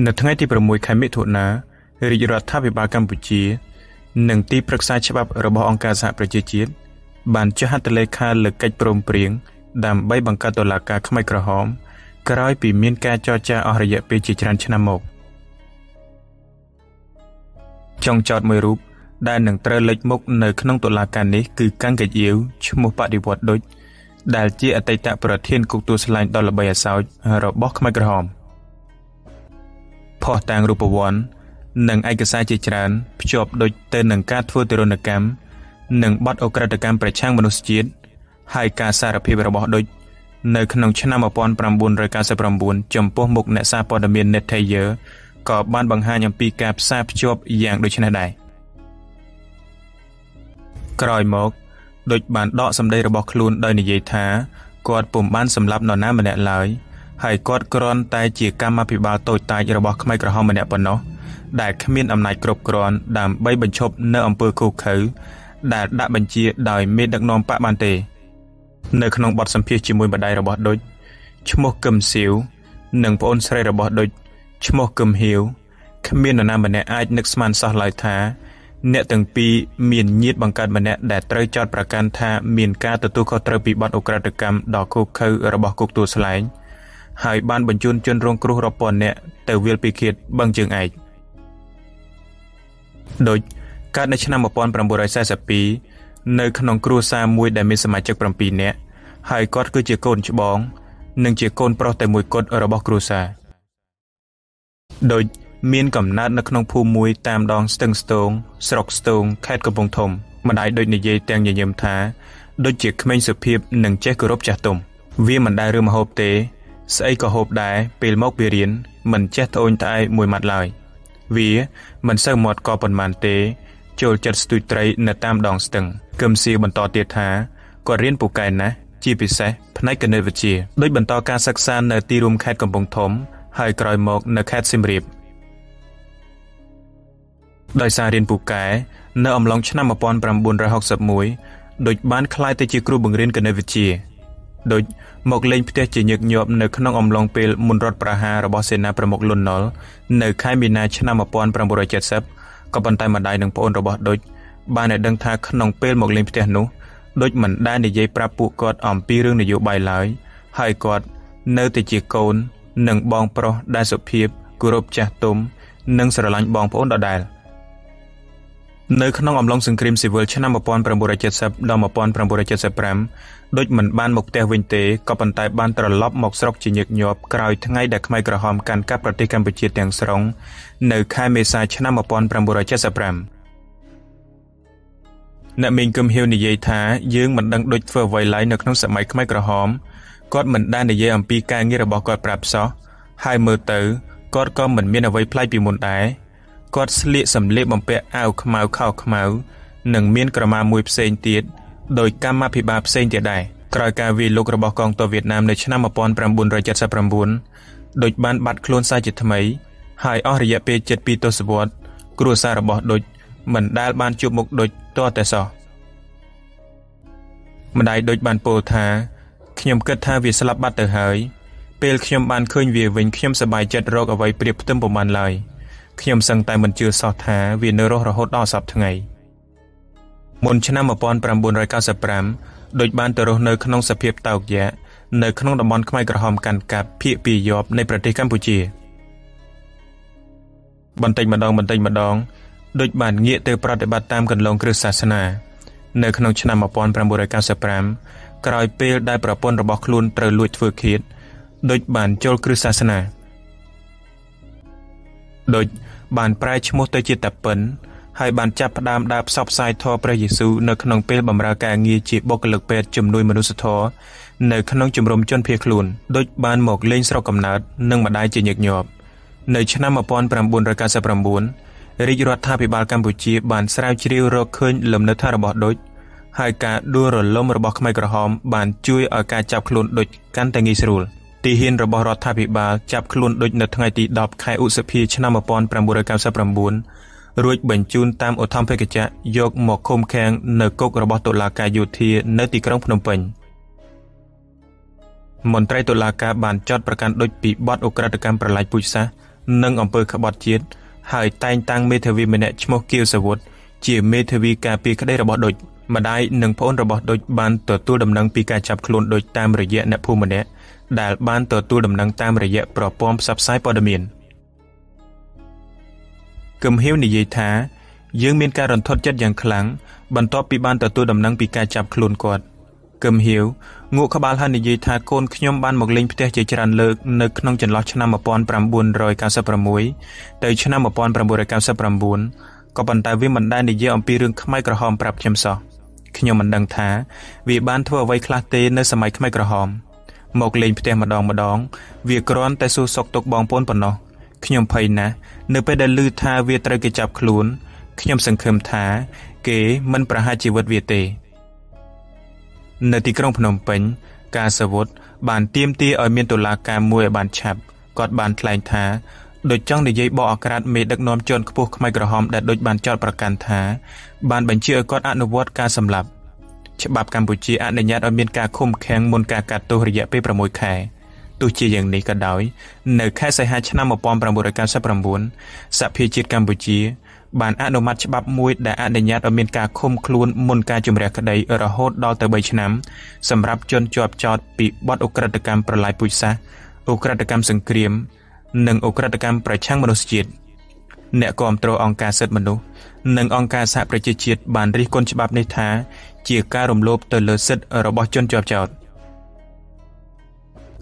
នៅថ្ងៃទី6ខែមិថុនារាជរដ្ឋាភិបាលកម្ពុជា និងទីប្រឹក្សាច្បាប់របស់អង្គការសហប្រជាជាតិបានចុះហត្ថលេខាលើកិច្ចព្រមព្រៀងដើម្បីបង្កើតតុលាការខ្មែរក្រហម ក្រោយពីមានការចរចាអស់រយៈពេលជាច្រើនឆ្នាំមកចុងចោតមួយរូបដែលនឹងត្រូវលេចមុខនៅក្នុងតុលាការនេះគឺកាំងកាយាវឈ្មោះបដិវត្តដូចដែលជាអតីតប្រធានគុកទួលស្លែងដ៏ល្បីអាសោចរបស់ខ្មែរក្រហម ផុសតាងរូបវ័ន្តនិងឯកសារជាច្រើនភ្ជាប់ដូចទៅនឹងការធ្វើទរណកម្មនិងបទអ ுக ្រិតកម្មប្រឆាំងមនុស្សជាតិហើយការសារភាពរបស់ដូចនៅក្នុងឆ្នាំ1999ចំពោះមុខអ្នកសារព័ត៌មាន Net Thayer ក៏បានបង្ហាញអំពីការផ្សារភ្ជាប់យ៉ាងដូចនេះដែរក្រោយមកដូចបានដកសម្ដីរបស់ខ្លួនដោយនិយាយថាគាត់ពុំបានសម្លាប់នរណាម្នាក់ឡើយ ហើយគាត់គ្រាន់តែជាកម្មាភិបាលតូចតាចរបស់ខ្មែរក្រហមម្នាក់ប៉ុណ្ណោះដែលគ្មានអំណាចគ្រប់គ្រាន់ដើម្បីបញ្ឈប់នៅអំពើឃោឃៅដែលដាក់បញ្ជាដោយមេដឹកនាំបកបានទេ នៅក្នុងបទសម្ភាសជាមួយម្ដាយរបស់ដូចឈ្មោះកឹមសៀវនិងប្អូនស្រីរបស់ដូចឈ្មោះកឹមហ៊ាវគ្មាននរណាម្នាក់អាចនឹកស្មានសោះឡើយថា អ្នកទាំងពីរមានញាតិបង្កើតម្នាក់ដែលត្រូវចោទប្រកាន់ថាមានការទទួលខុសត្រូវពីបទអ ுக ្រិតកម្មដ៏ឃោឃៅរបស់គុកទួលស្លែង ហើយបានបញ្ជូនជនរងគ្រោះរាប់ពាន់នាក់ទៅវាលពិឃាតបឹងជើងឯកដូចកើតនៅឆ្នាំ1942នៅក្នុងគ្រួសារមួយដែលមានសមាជិក7នាក់ហើយគាត់គឺជាកូនច្បង និងជាកូនប្រុសតែមួយគត់របស់គ្រួសារដូចមានកំណើតនៅក្នុងភូមិមួយតាមដងស្ទឹងស្ទងស្រុកស្ទងខេត្តកំពង់ធំម្ដាយដូចនិយាយទាំងញញឹមថាដូចជាក្មេងសុភាពនិងចេះគោរពចាស់ទុំវាមិនដែលរឿងមហូបទេ ស្អីក៏ហូបដែរពេលមកពីរៀនមិនចេះត្អូញត្អែមួយម៉ាត់ឡើយវាមិនសូវមាត់ក៏ប៉ុន្មានទេ ចូលចិត្តស្ទូចត្រីនៅតាមដងស្ទឹងកឹមសៀបន្តទៀតថាគាត់រៀនពូកែណាស់ជាពិសេសផ្នែកគណិតវិទ្យាដោយបន្តការសិក្សានៅទីរួមខេត្តកំពង់ធំ ហើយក្រោយមកនៅខេត្តសៀមរាបដោយសាររៀនពូកែនៅអំឡុងឆ្នាំ1961ដូចបានក្លាយទៅជាគ្រូបង្រៀនគណិតវិទ្យា ដូចមកលេងផ្ទះជាញឹកញាប់នៅក្នុងអំឡុងពេលមុនរដ្ឋប្រហាររបស់សេនាប្រមុខលន់ណុលនៅខែមីនាឆ្នាំ1970ក៏ប៉ុន្តែម្ដាយនិងប្អូនរបស់ដូចបានឲ្យដឹងថាក្នុងពេលមកលេងផ្ទះនោះដូចមិនដែលនិយាយប្រាប់ពួកគាត់អំពីរឿងនយោបាយឡើយហើយគាត់នៅតែជាកូននិងបងប្រុសដែលសុភាពគោរពចាស់ទុំនិងស្រឡាញ់បងប្អូនដដែល។ នៅក្នុងអំឡុងសង្គ្រាមស៊ីវិលឆ្នាំ1970ដល់1975ដូចមិនបានមកផ្ទះវិញទេក៏ប៉ុន្តែបានត្រឡប់មកស្រុកជាញឹកញាប់ក្រោយថ្ងៃដែលខ្មែរក្រហមកាន់កាប់ប្រទេសកម្ពុជាទាំងស្រុងនៅខែមេសាឆ្នាំ1975អ្នកមីងគឹមហ៊ាវនិយាយថាយើងមិនដឹងដូចធ្វើអ្វីឡើយនៅក្នុងសម័យខ្មែរក្រហមគាត់មិនដែលនិយាយអំពីការងាររបស់គាត់ប្រាប់សោះហើយមើលទៅគាត់ក៏មិនមានអ្វីប្លែកពីមុនដែរ គាត់ស្លៀកសម្លៀកបំពាក់អាវខ្មៅខោខ្មៅនិងមានក្រមាមួយផ្សេងទៀតដោយកម្មាភិបាលផ្សេងទៀតដែរក្រោយការវាយលុករបស់កងទ័ពវៀតណាមនៅឆ្នាំ1979ដូចបានបាត់ខ្លួនសាជាថ្មី ហើយអស់រយៈពេល7ទសវត្សរ៍គ្រួសាររបស់ដូចមិនដែលបានជួបមុខដូចតតែសោះម្ដាយដូចបានពោលថាខ្ញុំគិតថាវាស្លាប់បាត់ទៅហើយពេលខ្ញុំបានឃើញវាវិញខ្ញុំសប្បាយចិត្តរកអ្វីប្រៀបផ្ទឹមប្រមាណឡើយ។ ខ្ញុំសឹងតែមិនជឿសោះថាវានៅរស់រហូតដល់សពថ្ងៃមុនឆ្នាំ1995ដូចបានទៅរស់នៅក្នុងសភាពតោកយ៉ានៅក្នុងតំបន់ខ្មែរក្រហមកាន់កាប់ភៀកពីយប់នៃប្រទេសកម្ពុជាបន្តិចម្ដងបន្តិចម្ដងដូចបានងាកទៅប្រតិបត្តិតាមកន្លងគ្រឹះសាសនានៅក្នុងឆ្នាំ1995ក្រោយពេលដែលប្រពន្ធរបស់ខ្លួនត្រូវលួចធ្វើឃាតដូចបានចូលគ្រឹះសាសនាដូច បានប្រែឈ្មោះទៅជាតាពិនហើយបានចាប់ផ្ដើមដើរផ្សព្វផ្សាយធម៌ព្រះយេស៊ូវនៅក្នុងពេលបម្រើការងារជាបុគ្គលិកពេទ្យជំនួយមនុស្សធម៌នៅក្នុងជំរំជនភៀសខ្លួនដូចបានមកលេងស្រុកកំណើតនិងម្ដាយជាញឹកញាប់នៅឆ្នាំ1999រាជរដ្ឋាភិបាលកម្ពុជាបានស្រាវជ្រាវរកឃើញលំនៅឋានរបស់ដូចហើយការដួលរលំរបស់ខ្មែរក្រហមបានជួយឲ្យការចាប់ខ្លួនដូចកាន់តែងាយស្រួល។ ទីហ៊ានរបស់រដ្ឋាភិបាលចាប់ខ្លួនដូចនៅថ្ងៃទី10ខែឧសភាឆ្នាំ1999រួចបញ្ជូនតាមឧទ្ធម្ភាគចក្រយកមកឃុំឃាំងនៅគុករបស់តុលាការយោធានៅទីក្រុងភ្នំពេញមន្ត្រីតុលាការបានចាត់ប្រកាន់ដូចពីបទអ ுக ្រិតកម្មប្រល័យពូជសាសន៍និងអំពើក្បត់ជាតិហើយតែងតាំងមេធាវីម្នាក់ឈ្មោះគៀវសាវុតជាមេធាវីការពារក្តីរបស់ឌុចម្ដាយនិងប្អូនរបស់ឌុចបានទទួលដំណឹងពីការចាប់ខ្លួនឌុចតាមរយៈអ្នកភូមិម្នាក់ ដែលបានទទួលដំណឹងតាមរយៈប្រព័ន្ធផ្សព្វផ្សាយព័ត៌មានគឹមហៀវនិយាយថាយើងមានការរន្ធត់ចិត្តយ៉ាងខ្លាំងបន្ទាប់ពីបានទទួលដំណឹងពីការចាប់ខ្លួនគាត់គឹមហៀវងក់ក្បាលហើយនិយាយថាកូនខ្ញុំបានមកលេងផ្ទះជាច្រើនលើកនៅក្នុងចន្លោះឆ្នាំ1996ទៅឆ្នាំ1999ក៏ប៉ុន្តែវាមិនដែលនិយាយអំពីរឿងខ្មែរក្រហមប្រាប់ខ្ញុំសោះខ្ញុំមិនដឹងថាវាបានធ្វើអ្វីខ្លះទេនៅសម័យខ្មែរក្រហម មកលេងផ្ទះម្ដងម្ដង វាគ្រាន់តែសួរសុខទុក្ខបងប្អូនប៉ុណ្ណោះខ្ញុំភ័យណាស់នៅពេលដែលឮថាវាត្រូវគេចាប់ខ្លួនខ្ញុំសង្ឃឹមថា គេមិនប្រហារជីវិតវាទេ នៅទីក្រុងភ្នំពេញ ការសវុតបានទៀមទាឲ្យមានតុលាការមួយឲ្យបានឆាប់គាត់បានថ្លែងថាដូចចង់និយាយបកអាក្រាតមេដឹកនាំជាន់ខ្ពស់ខ្មែរក្រហមដែលដូចបានចោទប្រកាន់ថា បានបញ្ជាឲ្យគាត់អនុវត្តការសម្លាប់ ច្បាប់កម្ពុជាអនុញ្ញាតឲ្យមានការឃុំឃាំងមុនការកាត់ទោសរយៈពេល6ខែទោះជាយ៉ាងនេះក៏ដោយ នៅខែសីហាឆ្នាំ1999សភាជាតិកម្ពុជា បានអនុម័តច្បាប់មួយដែលអនុញ្ញាតឲ្យមានការឃុំខ្លួនមុនការជំរះក្តីរហូតដល់ទៅ3ឆ្នាំសម្រាប់ជនជាប់ចោទពីបទឧក្រិដ្ឋកម្មប្រល័យពូជសាសន៍ឧក្រិដ្ឋកម្មសង្គ្រាម និងឧក្រិដ្ឋកម្មប្រឆាំងមនុស្សជាតិអ្នកគាំទ្រអង្គការសិទ្ធិមនុស្សនិងអង្គការសហប្រជាជាតិបានរិះគន់ច្បាប់នេះថា ជាការរំលោភទៅលើសិទ្ធិរបស់ជនជាប់ចោត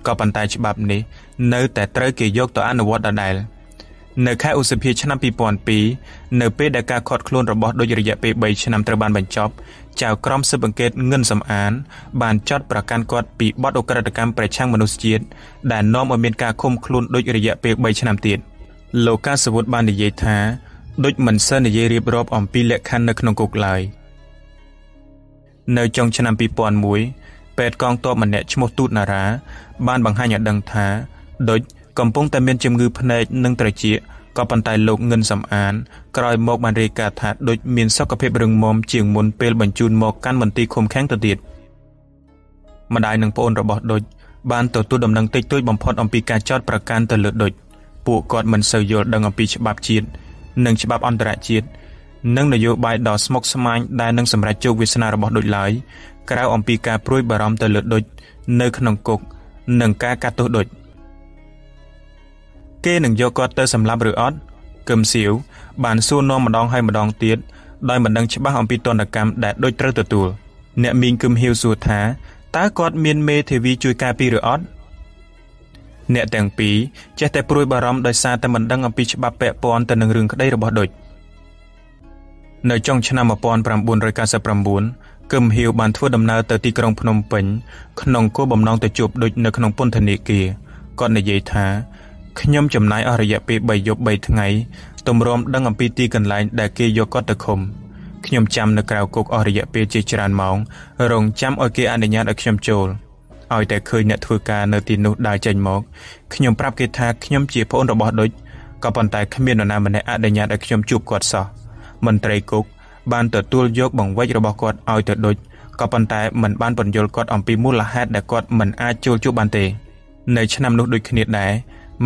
ក៏ប៉ុន្តែច្បាប់នេះនៅតែត្រូវគេយកទៅអនុវត្តដដែល។នៅខែឧសភាឆ្នាំ2002នៅពេលដែលការខាត់ខ្លួនរបស់ដូចរយៈពេល3ឆ្នាំត្រូវបានបញ្ចប់ចៅក្រមស៊ើបអង្កេតងិនសំអាន បានចាត់ប្រកាន់គាត់ពីបទអ ுக ្រិតកម្មប្រឆាំងមនុស្សជាតិដែលនាំឲ្យមានការឃុំខ្លួនដូចរយៈពេល3ឆ្នាំទៀតលោកកាសវុតបាននិយាយថាដូចមិនសូវនិយាយរៀបរាប់អំពីលក្ខខណ្ឌនៅក្នុងគុកឡើយ នៅចុងឆ្នាំ2001ពេទ្យកងទ័ពម្នាក់ឈ្មោះទូតណារ៉ាបានបង្ហាញឲ្យដឹងថាដូចកំពុងតែមានជំងឺភ្នែកនិងត្រចៀកក៏ប៉ុន្តែលោកងិនសំអានក្រោយមកបានរាយការណ៍ថាដូចមានសុខភាពរឹងមាំជាងមុនពេលបញ្ជូនមកកាន់មន្ទីរឃុំឃាំងទៅទៀតម្ដាយនិងប្អូនរបស់ដូចបានទទួលដំណឹងតិចតួចបំផុតអំពីការចោទប្រកាន់ទៅលើដូចពួកគាត់មិនសូវយល់ដឹងអំពីច្បាប់ជាតិនិងច្បាប់អន្តរជាតិ និងនយោបាយដ៏ស្មុគស្មាញដែលនឹងសម្រេចជោគវាសនារបស់ដូចឡើយក្រៅអំពីការព្រួយបារម្ភទៅលើដូចនៅក្នុងគុកនិងការកាត់ទោសដូចគេនឹងយកគាត់ទៅសម្លាប់ឬអត់គឹមសៀវបានសួរនាំម្ដងហើយម្ដងទៀតដោយមិនដឹងច្បាស់អំពីទណ្ឌកម្មដែលដូចត្រូវទទួលអ្នកមីងគឹមហ៊ីវសួរថាតើគាត់មានមេធាវីជួយការពារឬអត់អ្នកទាំងពីរចេះតែព្រួយបារម្ភដោយសារតែមិនដឹងអំពីច្បាប់ពាក់ព័ន្ធទៅនឹងរឿងក្តីរបស់ដូច នៅចុងឆ្នាំ1999គឹមហ៊ីវបានធ្វើដំណើរទៅទីក្រុងភ្នំពេញក្នុងគោលបំណងទៅជួបដូចនៅក្នុងពន្ធនាគារគាត់និយាយថាខ្ញុំចំណាយអស់រយៈពេល3យប់3ថ្ងៃទម្រាំដឹងអំពីទីកន្លែងដែលគេយកគាត់ទៅឃុំខ្ញុំចាំនៅក្រៅគុកអស់រយៈពេលជាច្រើនម៉ោងរងចាំឲ្យគេអនុញ្ញាតឲ្យខ្ញុំចូលឲ្យតែឃើញអ្នកធ្វើការនៅទីនោះដើរចេញមកខ្ញុំប្រាប់គេថាខ្ញុំជាប្អូនរបស់ដូចក៏ប៉ុន្តែគ្មាននរណាម្នាក់អនុញ្ញាតឲ្យខ្ញុំជួបគាត់សោះ មន្ត្រីគុកបានទទួលយកបង្វិចរបស់គាត់ឲ្យទៅដូចក៏ប៉ុន្តែមិនបានបញ្យល់គាត់អំពីមូលហេតុដែលគាត់មិនអាចចូលជួបបានទេនៅឆ្នាំនោះដូចគ្នាដែរ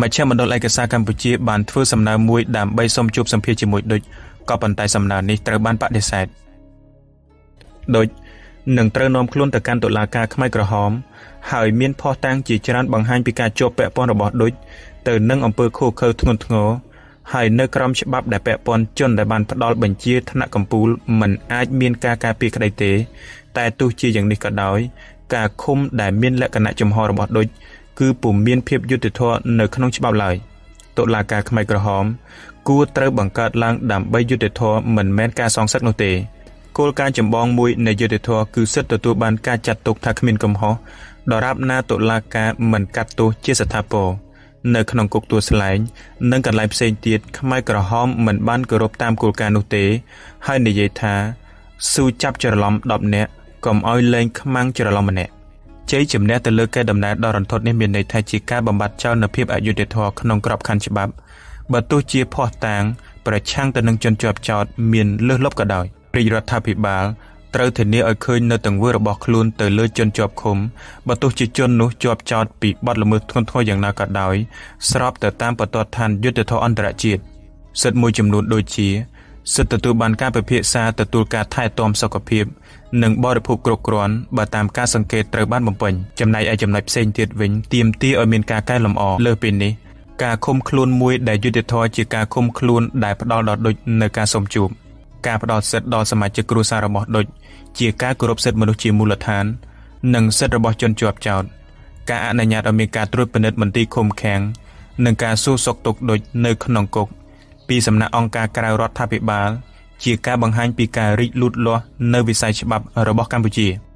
មជ្ឈមណ្ឌលឯកសារកម្ពុជាបានធ្វើសំណើមួយដើម្បីសុំជួបសម្ភាសជាមួយដូចក៏ប៉ុន្តែសំណើនេះត្រូវបានបដិសេធដូចនឹងត្រូវនាំខ្លួនទៅកាន់តុលាការខ្មែរក្រហម ហើយមានភ័ស្តុតាងជាច្រើនបង្ហាញពីការជាប់ពាក់ព័ន្ធរបស់ដូចទៅនឹងអំពើឃោរឃៅធ្ងន់ធ្ងរ ហើយនៅក្រោមច្បាប់ដែលពាក់ព័ន្ធជនដែលបានផ្ដល់បញ្ជាថ្នាក់កម្ពុជាមិនអាចមានការការពារក្តីទេ តែទោះជាយ៉ាងនេះក៏ដោយការឃុំដែលមានលក្ខណៈចំហរបស់ដូចគឺពុំមានភាពយុត្តិធម៌នៅក្នុងច្បាប់ឡើយតុលាការខ្មែរក្រហម គួរត្រូវបង្កើតឡើងដើម្បីយុត្តិធម៌មិនមែនការសងសឹកនោះទេគោលការណ៍ចម្បងមួយនៃយុត្តិធម៌គឺសិទ្ធិទទួលបានការចាត់ទុកថាគ្មានកំហុសដរាបណាតុលាការមិនកាត់ទោសជាស្ថាពរ នៅក្នុងគុកទួលស្លែងនិងកន្លែងផ្សេងទៀតខ្មែរក្រហមមិនបានគោរពតាមគោលការណ៍នោះទេហើយនិយាយថាស៊ូចាប់ច្រឡំ10នាក់កុំឲ្យលែងខ្មាំងច្រឡំម្នាក់ជ័យជំនះទៅលើកេរដំណែលដ៏រន្ធត់នេះមានន័យថាជាការបំបត្តិចោលនូវភាពអយុត្តិធម៌ក្នុងក្របខ័ណ្ឌច្បាប់បើទោះជាភ័ស្តុតាងប្រឆាំងទៅនឹងជនជាប់ចោតមានលើសលប់ក៏ដោយរាជរដ្ឋាភិបាល ត្រូវធានាឲ្យឃើញនៅទង្វើរបស់ខ្លួនទៅលើជនជាប់ឃុំបើទោះជាជននោះជាប់ចោទពីបទល្មើសធ្ងន់ធ្ងរយ៉ាងណាក៏ដោយស្របទៅតាមបន្ទាត់ឋានយុត្តិធម៌អន្តរជាតិសិទ្ធិមួយចំនួនដូចជាសិទ្ធិទទួលបានការពិភាក្សាទទួលការថែទាំសុខភាព និងបរិភោគគ្រប់គ្រាន់បើតាមការសង្កេតត្រូវបានបំពេញចំណែកឯចំណុចផ្សេងទៀតវិញទាមទារឲ្យមានការកែលម្អលើសពីនេះការឃុំខ្លួនមួយដែលយុត្តិធម៌ជាការឃុំខ្លួនដែលផ្ដល់ដល់ដូចនៅការសុំជួប ការផ្ដល់សិទ្ធិដល់សមាជិកគ្រួសាររបស់ដូចជាការគោរពសិទ្ធិមនុស្សជាមូលដ្ឋាន និងសិទ្ធិរបស់ជនជាប់ចោតការអនុញ្ញាតឲ្យមានការត្រួតពិនិត្យមន្ទីរឃុំឃាំងនិងការសួរសុខទុក្ខដូចនៅក្នុងគុកពីសំណាក់អង្គការក្រៅរដ្ឋាភិបាល ជាការបង្ហាញពីការរីកលូតលាស់នៅវិស័យច្បាប់របស់កម្ពុជា។